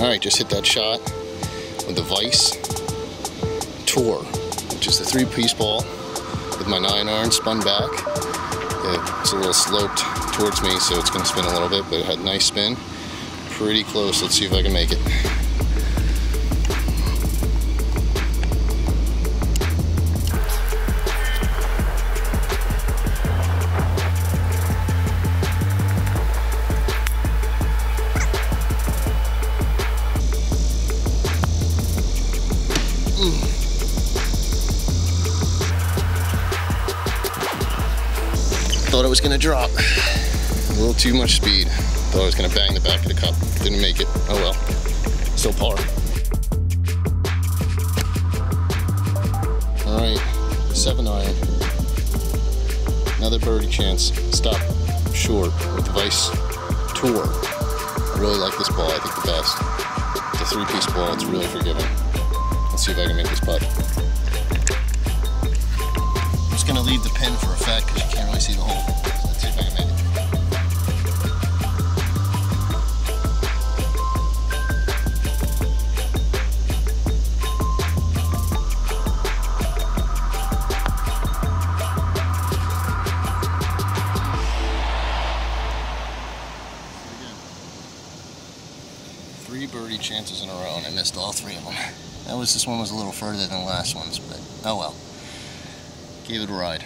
Alright, just hit that shot with the Vice Tour, which is the three-piece ball with my 9 iron spun back. It's a little sloped towards me, so it's going to spin a little bit, but it had nice spin. Pretty close. Let's see if I can make it. Thought it was gonna drop. A little too much speed. Thought I was gonna bang the back of the cup. Didn't make it. Oh well. Still par. Alright, seven iron. Another birdie chance. Stop short with the Vice Tour. I really like this ball. I think the best. It's a three-piece ball. It's really forgiving. Let's see if I can make this putt. I'm just gonna leave the pin for effect because you can't really see the hole. Let's see if I can make it. Three birdie chances in a row and I missed all three of them. That was this one was a little further than the last one's, but oh well. Gave it a ride.